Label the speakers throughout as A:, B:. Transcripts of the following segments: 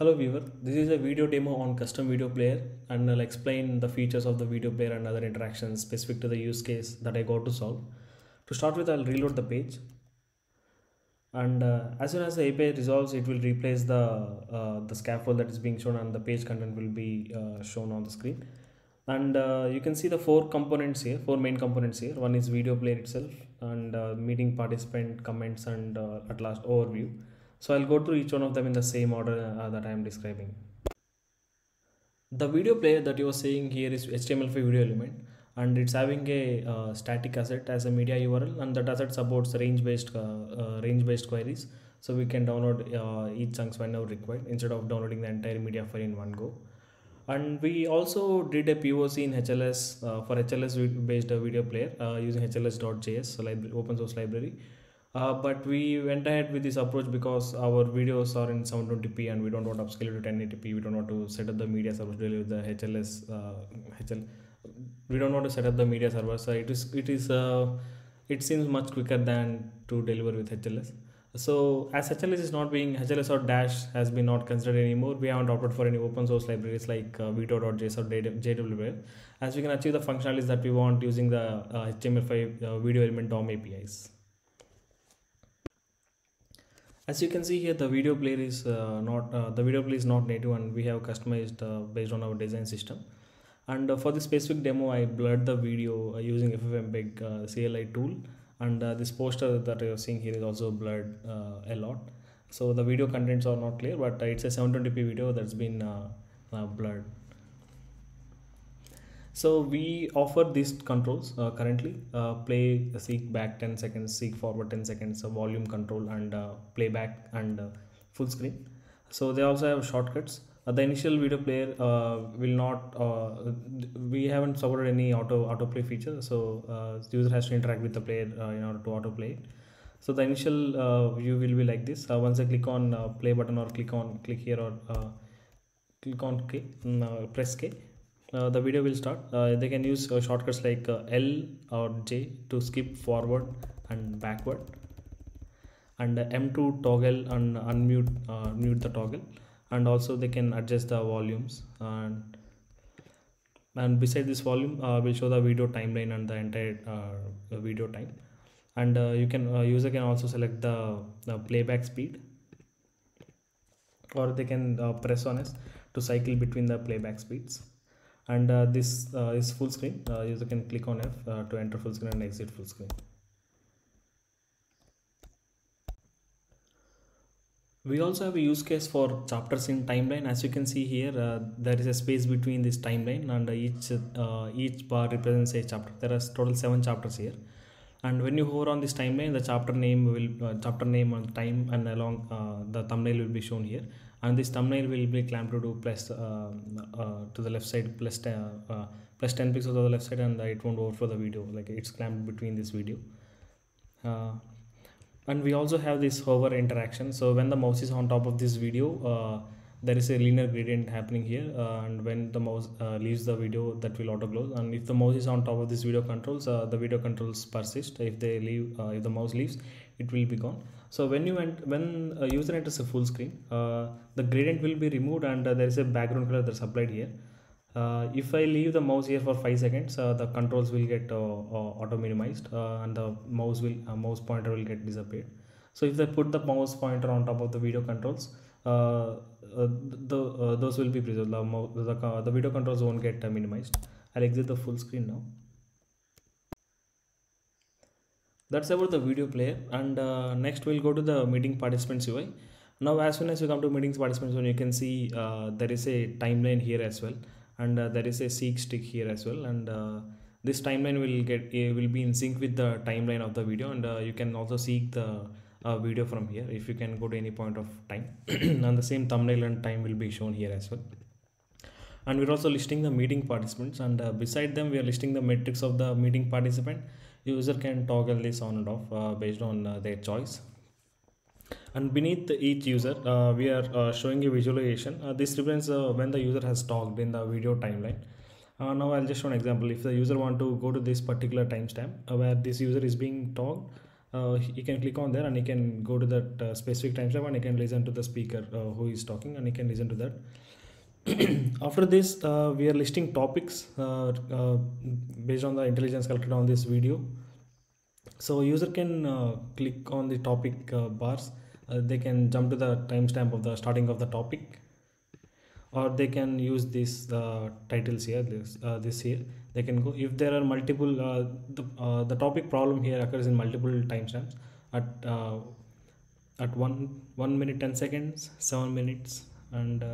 A: Hello viewer, this is a video demo on custom video player and I'll explain the features of the video player and other interactions specific to the use case that I got to solve. To start with I'll reload the page. And uh, as soon as the API resolves it will replace the uh, the scaffold that is being shown and the page content will be uh, shown on the screen. And uh, you can see the four components here four main components here. One is video player itself and uh, meeting participant comments and uh, at last overview so I'll go through each one of them in the same order uh, that I am describing. The video player that you are seeing here is HTML5 video element and it's having a uh, static asset as a media URL and that asset supports range based uh, uh, range based queries. So we can download uh, each chunks whenever required instead of downloading the entire media file in one go. And we also did a POC in HLS uh, for HLS based video player using HLS.js so open source library uh, but we went ahead with this approach because our videos are in 720p and we don't want to upscale it to 1080p we don't want to set up the media server to with the hls uh, hl we don't want to set up the media server so it is it is uh, it seems much quicker than to deliver with hls so as hls is not being hls or dash has been not considered anymore. We haven't opted for any open source libraries like uh, video.js or jwware as we can achieve the functionalities that we want using the uh, html5 uh, video element dom apis as you can see here the video player is uh, not uh, the video player is not native and we have customized uh, based on our design system. And uh, for this specific demo i blurred the video uh, using ffmpeg uh, cli tool. And this poster that you're seeing here is also blurred a lot. So the video contents are not clear but it's a 720p video that's been blurred so we offer these controls uh, currently uh, play seek back 10 seconds seek forward 10 seconds uh, volume control and uh, playback and uh, full screen. So they also have shortcuts. Uh, the initial video player will not we haven't supported any auto autoplay feature. So user has to interact with the player in order to autoplay so the initial view will be like this. Once i click on play button or click on click here or click on k mm, press k. uh, the video will start. Uh, they can use uh, shortcuts like uh, L or J to skip forward and backward. And M to toggle and unmute uh, mute the toggle. And also they can adjust the volumes. And and beside this volume uh, will show the video timeline and the entire video time. And you can user can also select the, the playback speed. Or they can press on S to cycle between the playback speeds and uh, this uh, is full screen. Uh, user can click on F uh, to enter full screen and exit full screen. We also have a use case for chapters in timeline. As you can see here uh, there is a space between this timeline and each uh, each bar represents a chapter. There are total seven chapters here. And when you hover on this timeline the chapter name will chapter name and time and along the thumbnail will be shown here and this thumbnail will be clamped to do plus uh, uh, to the left side plus 10, uh, plus 10 pixels on the left side and it won't overflow the video. Like it's clamped between this video. Uh, and we also have this hover interaction. So when the mouse is on top of this video uh, there is a linear gradient happening here uh, and when the mouse leaves the video that will auto close and if the mouse is on top of this video controls the video controls persist. If they leave if the mouse leaves it will be gone so when you went when a user enters a full screen uh, the gradient will be removed and uh, there is a background color that's applied here. Uh, if I leave the mouse here for 5 seconds uh, the controls will get uh, uh, auto minimized and the mouse will mouse pointer will get disappeared. So if they put the mouse pointer on top of the video controls the those will be preserved. The, the, the video controls won't get minimized. I'll exit the full screen now that's about the video player and uh, next we'll go to the meeting participants UI now as soon as you come to meetings participants you can see uh, there is a timeline here as well. And uh, there is a seek stick here as well. And uh, this timeline will get uh, will be in sync with the timeline of the video. And uh, you can also seek the video from here if you can go to any point of time. And the same thumbnail and time will be shown here as well. And we're also listing the meeting participants. And beside them we are listing the metrics of the meeting participant user can toggle this on and off uh, based on uh, their choice. And beneath each user uh, we are uh, showing a visualization. Uh, this represents uh, when the user has talked in the video timeline. Now i'll just show an example. If the user want to go to this particular timestamp where this user is being talked he can click on there and he can go to that specific timestamp and he can listen to the speaker who is talking and he can listen to that after this uh, we are listing topics uh, uh, based on the intelligence collected on this video. So user can uh, click on the topic uh, bars. Uh, they can jump to the timestamp of the starting of the topic. Or they can use these titles here this this here. They can go if there are multiple the, the topic problem here occurs in multiple timestamps at at 1 1 minute 10 seconds 7 minutes and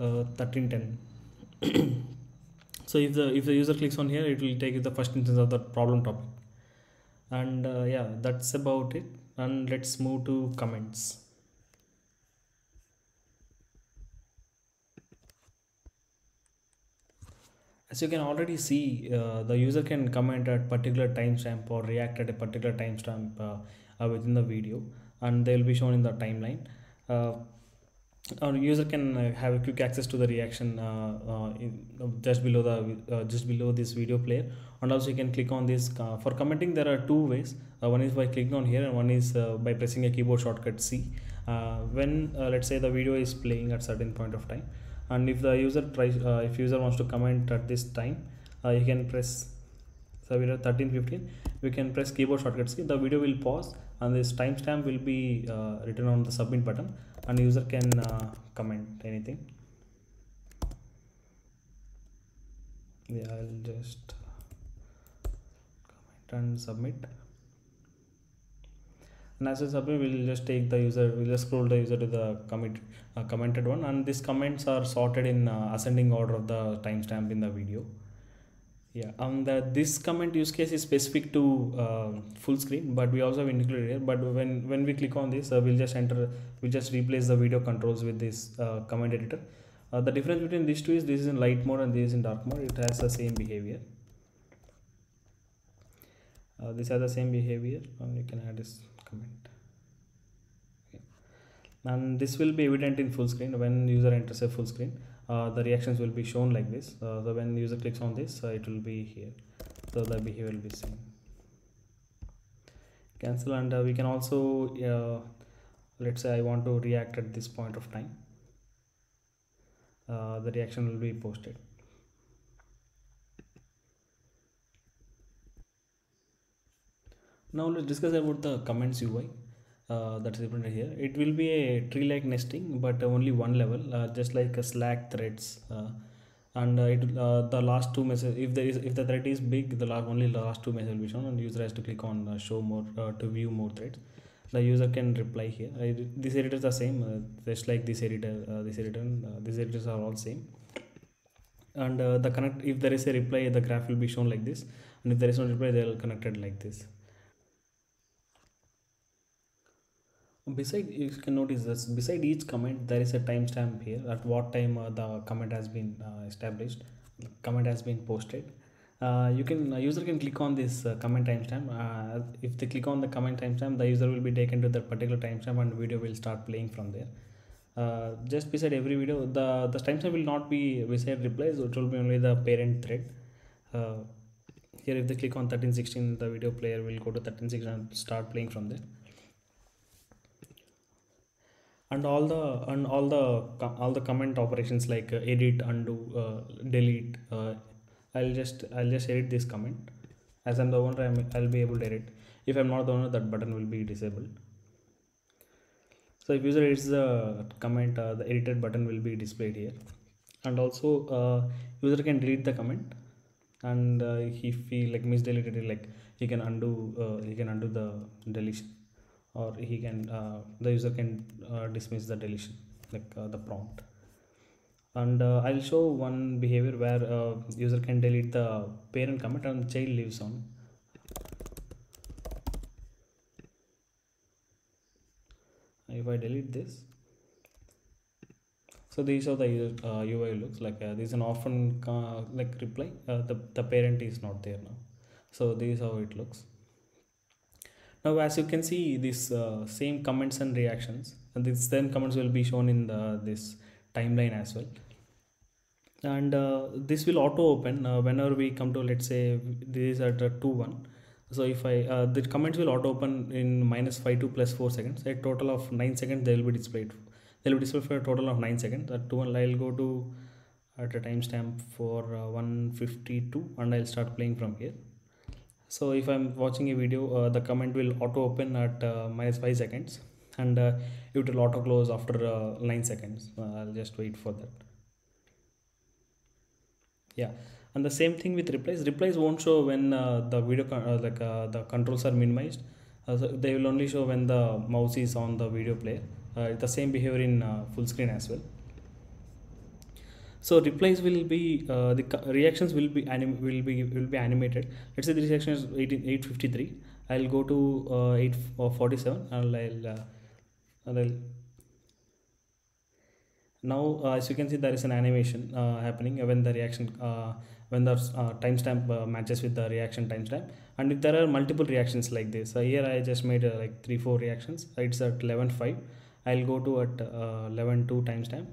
A: uh, uh, 13 10 so if the if the user clicks on here it will take the first instance of the problem topic. And uh, yeah that's about it. And let's move to comments. As you can already see uh, the user can comment at particular timestamp or react at a particular timestamp uh, uh, within the video and they will be shown in the timeline. Uh, our user can uh, have a quick access to the reaction uh, uh, in, just below the just below this video player. And also you can click on this for commenting there are two ways. One is by clicking on here and one is by pressing a keyboard shortcut C. When let's say the video is playing at certain point of time and if the user tries uh, if user wants to comment at this time uh, you can press so we are 13 15 we can press keyboard shortcut C. The video will pause and this timestamp will be uh, written on the submit button and user can uh, comment anything. Yeah i'll just comment and submit. And as we submit we'll just take the user we'll just scroll the user to the commit uh, commented one. And these comments are sorted in uh, ascending order of the timestamp in the video yeah um the this comment use case is specific to uh, full screen but we also have included here. But when when we click on this uh, we'll just enter we just replace the video controls with this uh, comment editor. Uh, the difference between these two is this is in light mode and this is in dark mode. It has the same behavior. Uh, this has the same behavior. And you can add this comment. Okay. and this will be evident in full screen when user enters a full screen the reactions will be shown like this. Uh, so when user clicks on this uh, it will be here. So the behavior will be same. Cancel and uh, we can also uh, let's say I want to react at this point of time. Uh, the reaction will be posted. Now let's discuss about the comments UI uh, that's implemented here. It will be a tree like nesting but only one level uh, just like a slack threads uh, and uh, it uh, the last two messages if there is if the thread is big the last, only last two messages will be shown and user has to click on uh, show more to view more threads. The user can reply here. I, these editors are same just like this editor this editor uh, these editors are all same. And the connect if there is a reply the graph will be shown like this and if there is no reply they will connected like this beside you can notice this. Beside each comment there is a timestamp here at what time uh, the comment has been uh, established comment has been posted. Uh, you can user can click on this uh, comment timestamp. Uh, if they click on the comment timestamp the user will be taken to that particular timestamp and video will start playing from there. Uh, just beside every video the the timestamp will not be beside replies it will be only the parent thread. Here if they click on 1316 the video player will go to 1316 and start playing from there and all the and all the all the comment operations like uh, edit undo uh, delete uh, i'll just i'll just edit this comment. As i'm the owner I'm, i'll be able to edit. If i'm not the owner that button will be disabled. So if user edits the comment uh, the edited button will be displayed here. And also uh, user can delete the comment. And uh, if he like misdeleted it like he can undo he can undo the deletion or he can uh, the user can uh, dismiss the deletion like uh, the prompt. And uh, i'll show one behavior where uh, user can delete the parent comment and child lives on. If i delete this so these are the uh, ui looks like uh, this is an often like reply the, the parent is not there now. So this is how it looks now as you can see this uh, same comments and reactions and these same comments will be shown in the this timeline as well. And uh, this will auto open uh, whenever we come to let's say this is at uh, 2 1 so if i uh, the comments will auto open in minus 5 to plus 4 seconds. A total of 9 seconds they will be displayed. They will be displayed for a total of 9 seconds. At 2 1 i'll go to at a timestamp for uh, 152 and i'll start playing from here so if i'm watching a video uh, the comment will auto open at uh, minus 5 seconds and uh, it will auto close after uh, 9 seconds. I'll just wait for that. Yeah. And the same thing with replies. Replies won't show when uh, the video uh, like uh, the controls are minimized. So they will only show when the mouse is on the video player. The same behavior in full screen as well so replies will be uh, the reactions will be anim- will be will be animated. Let's say the reaction is 18, 853 i'll go to uh, 847 and i'll uh, and I'll now uh, as you can see there is an animation uh, happening when the reaction uh, when the uh, timestamp uh, matches with the reaction timestamp. And if there are multiple reactions like this so here i just made uh, like three four reactions. It's at 11 5 i'll go to at uh, 11 2 timestamp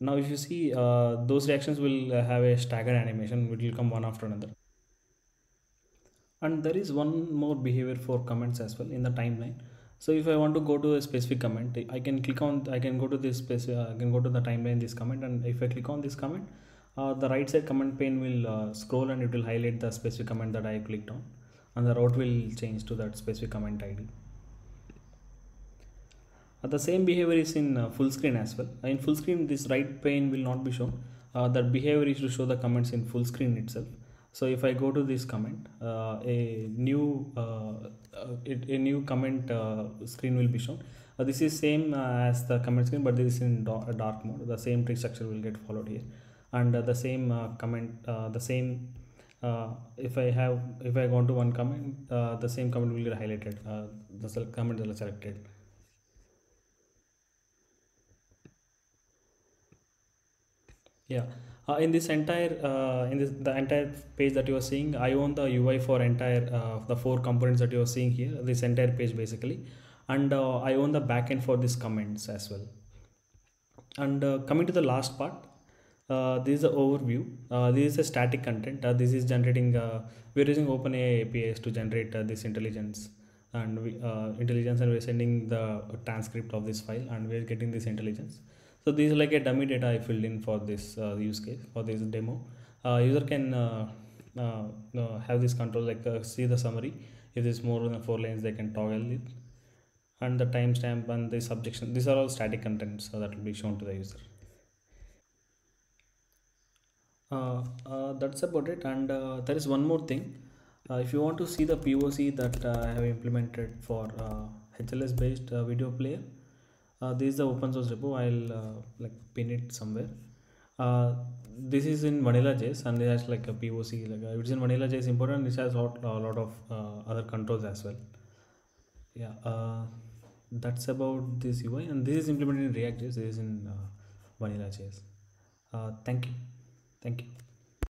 A: now if you see uh, those reactions will have a staggered animation. Which will come one after another. And there is one more behavior for comments as well in the timeline. So if i want to go to a specific comment i can click on i can go to this space uh, i can go to the timeline this comment and if i click on this comment uh, the right side comment pane will uh, scroll and it will highlight the specific comment that i clicked on. And the route will change to that specific comment id the same behavior is in uh, full screen as well. In full screen this right pane will not be shown. Uh, that behavior is to show the comments in full screen itself. So if i go to this comment uh, a new uh, uh, a new comment uh, screen will be shown. Uh, this is same uh, as the comment screen but this is in dark, mode. The same tree structure will get followed here. And uh, the same uh, comment uh, the same uh, if i have if i go on to one comment uh, the same comment will get highlighted uh, the comment that is selected yeah. Uh, in this entire uh, in this the entire page that you are seeing i own the ui for entire uh, the four components that you are seeing here this entire page basically. And uh, i own the backend for these comments as well. And uh, coming to the last part uh, this is the overview. This is a static content. This is generating we're using openai apis to generate this intelligence. And we, intelligence and we're sending the transcript of this file and we're getting this intelligence so this is like a dummy data i filled in for this uh, use case for this demo. Uh, user can uh, uh, uh, have this control like see the summary. If there's more than four lines they can toggle it. And the timestamp and the subjection these are all static contents that will be shown to the user. Uh, uh, that's about it. And uh, there is one more thing. If you want to see the POC that I have implemented for HLS based video player this is the open source repo. I'll uh, like pin it somewhere. Uh, this is in vanilla JS and it has like a POC like uh, it's in vanilla JS important. This has lot, a lot of uh, other controls as well. Yeah uh, that's about this UI and this is implemented in React JS this is in uh, vanilla JS. Uh, thank you. Thank you